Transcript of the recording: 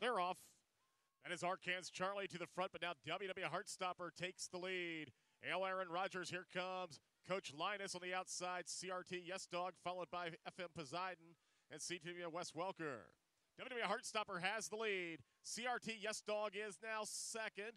They're off. That is Arcans Charlie to the front, but now WW Heartstopper takes the lead. Al Aaron Rodgers here comes Coach Linus on the outside. CRT Yes Dog, followed by FM Poseidon and CTV Wes Welker. WWE Heartstopper has the lead. CRT Yes Dog is now second.